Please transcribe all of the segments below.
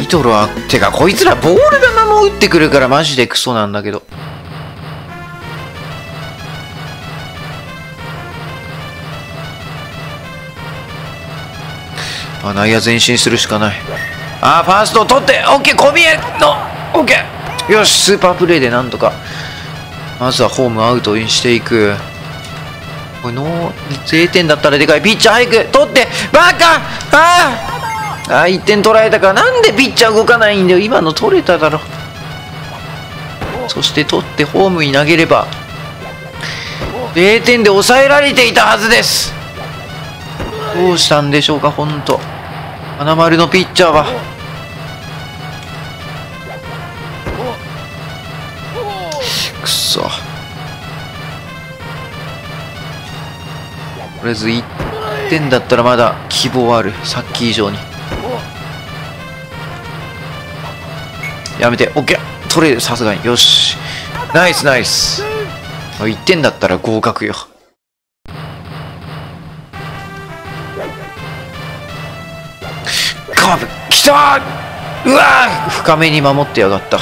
リトルは、てかこいつらボール球も打ってくるからマジでクソなんだけど。あ、内野前進するしかない。あ、ファースト取って、オッケー、小見えの、オッケーよし、スーパープレーでなんとか。まずはホームアウトにしていく。これ、ノー、0点だったらでかい。ピッチャー早く、取って、バカあああ、1点取られたから、なんでピッチャー動かないんだよ。今の取れただろ。そして取ってホームに投げれば、0点で抑えられていたはずです。どうしたんでしょうか、ほんと。花丸のピッチャーは。くそ。とりあえず1点だったらまだ希望ある。さっき以上に。やめて、オッケー。取れる、さすがに。よし。ナイスナイス。1点だったら合格よ。カーブ。きたうわ深めに守ってやがった。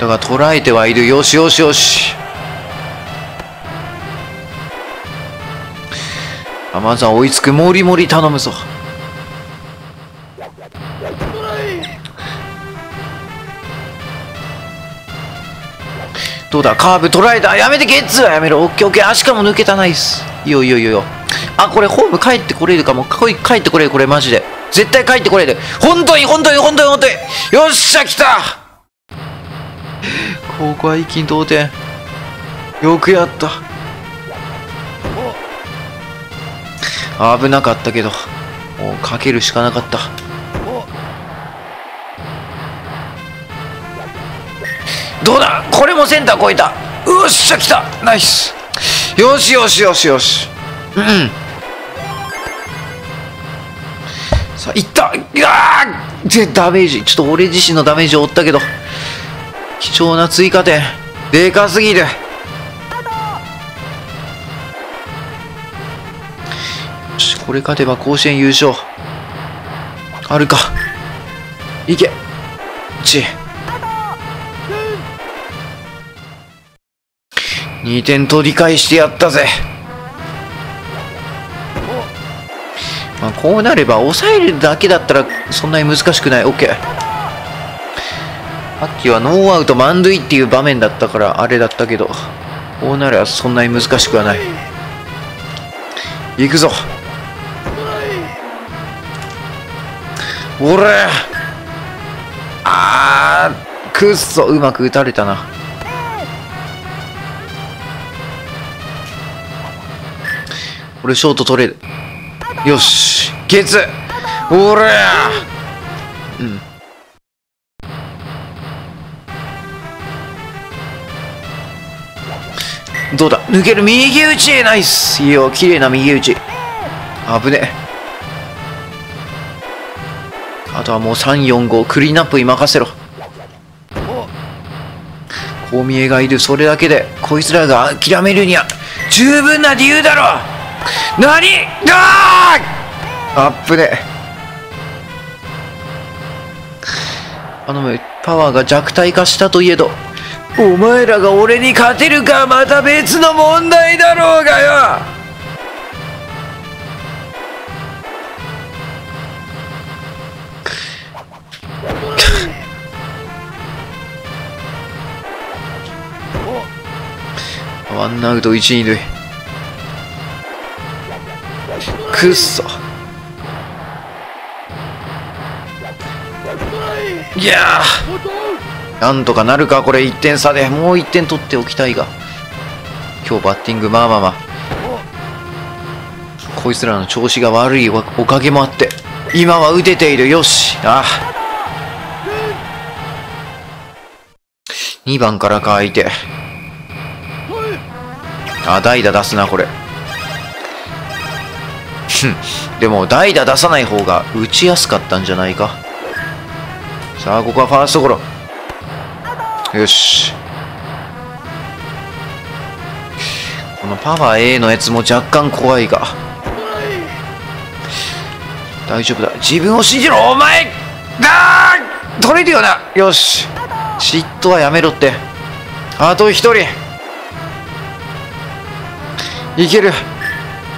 だが捉えてはいる。よしよしよし。まずは追いつくもりもり頼むぞ。どうだ？カーブ捉えた？やめてゲッツはやめろ。オッケーオッケー。足かも抜けた。ナイス。いいよいいよいいよ。あこれホーム帰ってこれるかも。帰ってこれるこれマジで。絶対帰ってこれる。本当に本当に本当に本当に。よっしゃ来た！ここは一気に同点。よくやった。危なかったけどもうかけるしかなかった。どうだ？これもセンター越えた。うっしゃ来た。ナイス。よしよしよしよし。うんさあいった。いやー！ダメージ。ちょっと俺自身のダメージを負ったけど貴重な追加点。でかすぎる。これ勝てば甲子園優勝。あるか。いけ。1 2点取り返してやったぜ。まあ、こうなれば抑えるだけだったらそんなに難しくない。OK さっきはノーアウト満塁っていう場面だったからあれだったけどこうなればそんなに難しくはない。行くぞ。おれあーくっそうまく打たれたな。これショート取れる。よしゲッツ。おらうん。どうだ？抜ける右打ち。ナイス。いいよ。綺麗な右打ち。危ねえ。あとはもう345クリーンアップに任せろ。こう見えがいるそれだけでこいつらが諦めるには十分な理由だろ何？あアップで。あのパワーが弱体化したといえどお前らが俺に勝てるかまた別の問題だろうがよ。ワンアウト1、2塁。くっそ。いやなんとかなるかこれ。1点差で。もう1点取っておきたいが。今日バッティングまあまあまあ。こいつらの調子が悪い。おかげもあって。今は打てている。よし。あ。2番からか相手。あ代打出すなこれ。でも代打出さない方が打ちやすかったんじゃないか。さあここはファーストゴロ。よし。このパワー A のやつも若干怖いが。大丈夫だ。自分を信じろお前。だー取れるよな。よし。嫉妬はやめろって。あと一人。いける。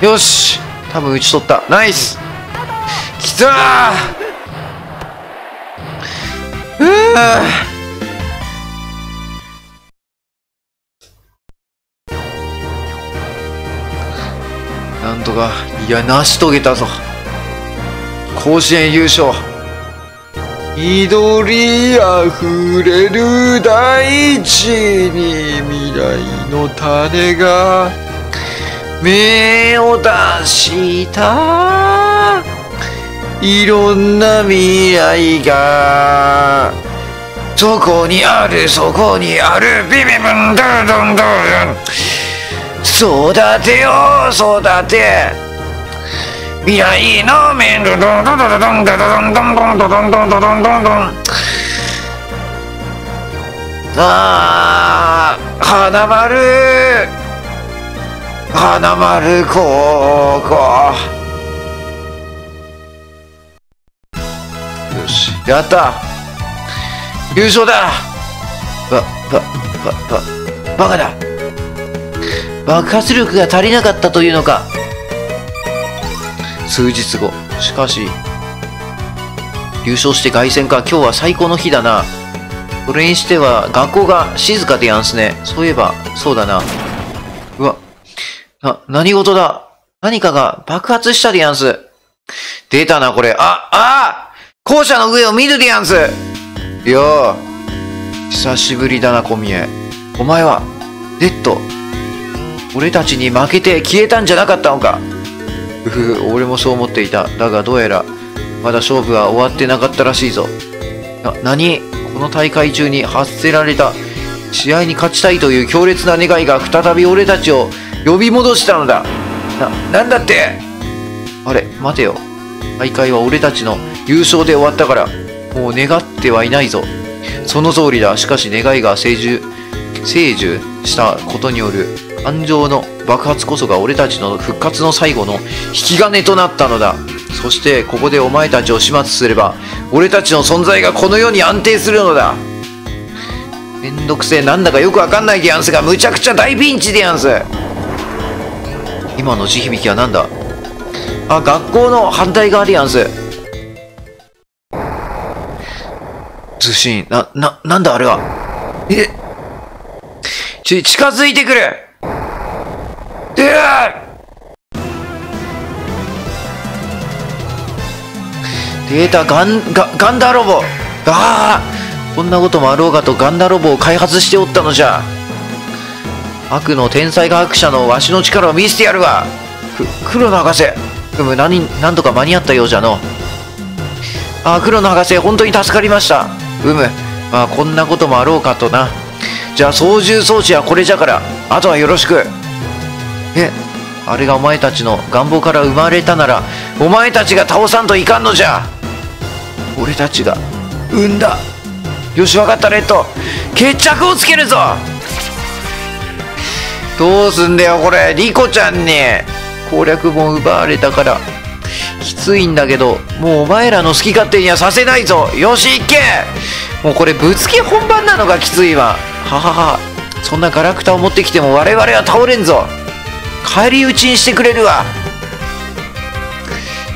よし。多分打ち取った。ナイス。きたうー。なんとかいや成し遂げたぞ。甲子園優勝。緑あふれる大地に未来の種が。芽を出した。いろんな未来がそこにあるそこにある。ビビブンドゥドンドゥ育てよう育て。未来の面ドドンドドドドンドドドドンドドンドドンドドンドドンドン。さあ花丸。花丸高校。よし。やった。優勝だ。ばばばばバカだ。爆発力が足りなかったというのか。数日後。しかし優勝して凱旋か。今日は最高の日だな。それにしては学校が静かでやんすね。そういえばそうだな。な何事だ？何かが爆発したでやんす。出たなこれ。あああ校舎の上を見るでやんす。よう久しぶりだな小宮。お前はレッド。俺たちに負けて消えたんじゃなかったのか。うふ俺もそう思っていた。だがどうやらまだ勝負は終わってなかったらしいぞ。な何？この大会中に発せられた試合に勝ちたいという強烈な願いが再び俺たちを呼び戻したのだ。な、なんだって？あれ待てよ。大会は俺たちの優勝で終わったからもう願ってはいないぞ。その通りだ。しかし願いが成就成就したことによる感情の爆発こそが俺たちの復活の最後の引き金となったのだ。そしてここでお前たちを始末すれば俺たちの存在がこの世に安定するのだ。めんどくせえ。なんだかよくわかんないでやんすがむちゃくちゃ大ピンチでやんす。今の地響きはなんだ？あ学校の反対側でやんす。通信なななんだあれは？え？ち近づいてくる。でデータガンガガンダロボ。ああこんなこともあろうかとガンダロボを開発しておったのじゃ。悪の天才科学者のわしの力を見せてやるわ。く黒の博士うむ何何とか間に合ったようじゃの。あ黒の博士本当に助かりました。うむまあこんなこともあろうかとな。じゃあ操縦装置はこれじゃからあとはよろしく。えあれがお前たちの願望から生まれたならお前たちが倒さんといかんのじゃ。俺たちが産んだ。よし分かったレッド。決着をつけるぞ。どうすんだよこれリコちゃんに。攻略本奪われたから。きついんだけどもうお前らの好き勝手にはさせないぞ。よし行け。もうこれぶつけ本番なのがきついわ。ははは。そんなガラクタを持ってきても我々は倒れんぞ。返り討ちにしてくれるわ。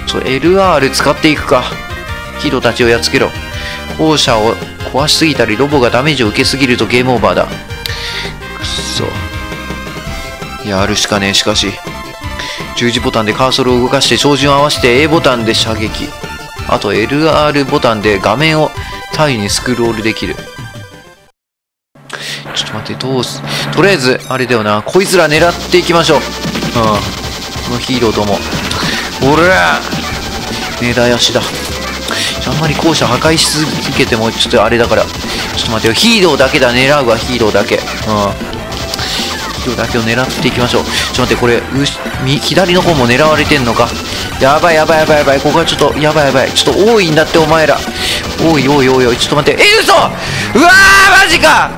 そう LR 使っていくか。ヒーローたちをやっつけろ。校舎を壊しすぎたりロボがダメージを受けすぎるとゲームオーバーだ。くそ。やるしかねえ。しかし十字ボタンでカーソルを動かして照準を合わせて A ボタンで射撃。あと LR ボタンで画面を左右にスクロールできる。ちょっと待ってどうすとりあえずあれだよな。こいつら狙っていきましょう。うん。このヒーローども。俺ら。根絶やしだ。あんまり校舎破壊し続けてもちょっとあれだから。ちょっと待ってよ。ヒーローだけだ。狙うわヒーローだけ。うん。標だけを狙っていきましょう。ちょっと待って、これ、左の方も狙われてんのか。やばいやばいやばいやばい。ここはちょっと、やばいやばい。ちょっと多いんだって、お前ら。おいおいおいおい。ちょっと待って。え、嘘うわーマジか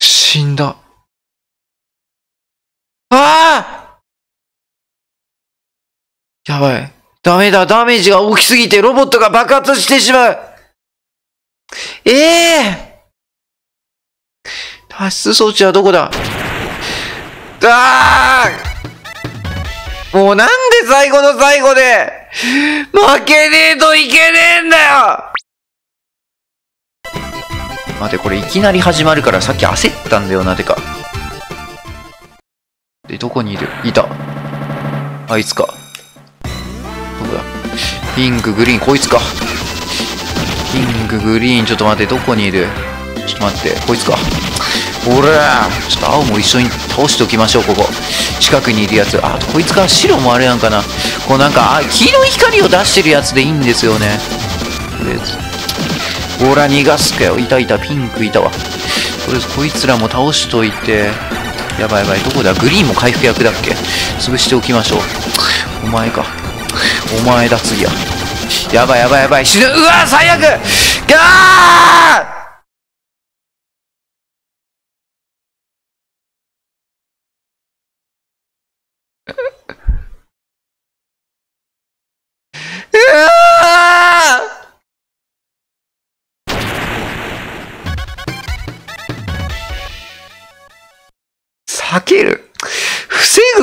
死んだ。ああやばい。ダメだ、ダメージが大きすぎてロボットが爆発してしまう。ええー、脱出装置はどこだ？ああもうなんで最後の最後で負けねえといけねえんだよ待て、これいきなり始まるからさっき焦ったんだよな、てか。で、どこにいる？いた。あいつか。ピンク、グリーン、こいつか。ピンク、グリーン、ちょっと待って、どこにいる？ちょっと待って、こいつか。ほらちょっと青も一緒に倒しておきましょう、ここ。近くにいるやつ。あ、こいつか、白もあれなんかな。こうなんか、あ、黄色い光を出してるやつでいいんですよね。とりあえず。ほら、逃がすかよ。いたいた、ピンクいたわ。とりあえず、こいつらも倒しといて。やばいやばい、どこだ？グリーンも回復役だっけ？潰しておきましょう。お前か。お前だ、次は。やばいやばいやばい、死ぬ。うわ最悪。ガー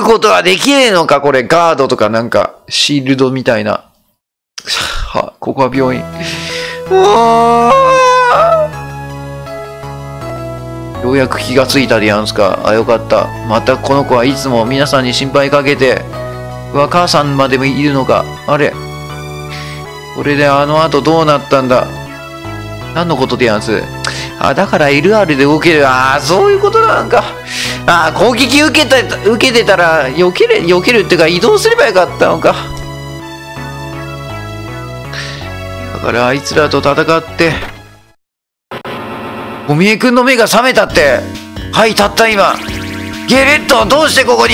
ことはできねえのかこれ、ガードとかなんか、シールドみたいな。は、ここは病院。ようやく気がついたでやんすか。あ、よかった。またこの子はいつも皆さんに心配かけて、うわ、母さんまでもいるのか。あれ。これであの後どうなったんだ何のことでやんす？あ、だから LR で動ける。ああ、そういうことなんか。ああ、攻撃受けた、受けてたら、避ける、避けるっていうか移動すればよかったのか。だからあいつらと戦って、おみえくんの目が覚めたって。はい、たった今。ゲレット、どうしてここに？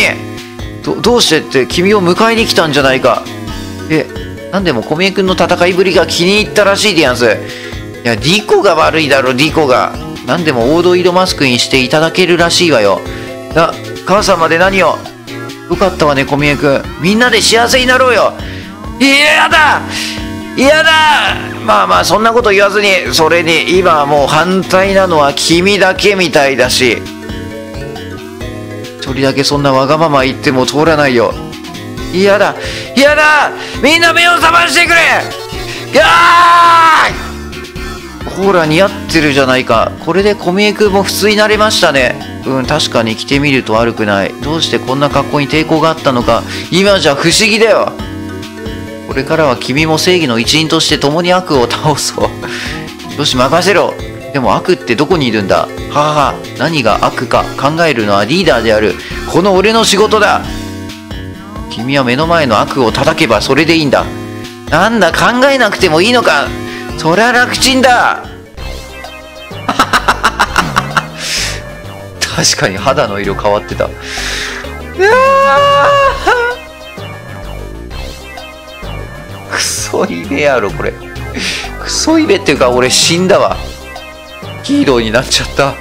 ど、どうしてって君を迎えに来たんじゃないか。え、なんでも小宮君の戦いぶりが気に入ったらしいでやんす。いや、ディコが悪いだろ、ディコが。何でも黄土色マスクにしていただけるらしいわよ。あ、母さんまで何を？よかったわね、小宮君。みんなで幸せになろうよ。いやだ嫌だまあまあ、そんなこと言わずに、それに、今はもう反対なのは君だけみたいだし。一人だけそんなわがまま言っても通らないよ。嫌だ嫌だみんな目を覚ましてくれやーほら似合ってるじゃないか。これで小宮君も普通になれましたね。うん確かに着てみると悪くない。どうしてこんな格好に抵抗があったのか。今じゃ不思議だよ。これからは君も正義の一員として共に悪を倒そう。よし任せろ。でも悪ってどこにいるんだ？ははは。何が悪か考えるのはリーダーである。この俺の仕事だ。君は目の前の悪を叩けばそれでいいんだ。なんだ考えなくてもいいのか。そりゃ楽ちんだ。確かに肌の色変わってた。うクソイベやろこれ。クソイベっていうか俺死んだわ。ヒーローになっちゃった。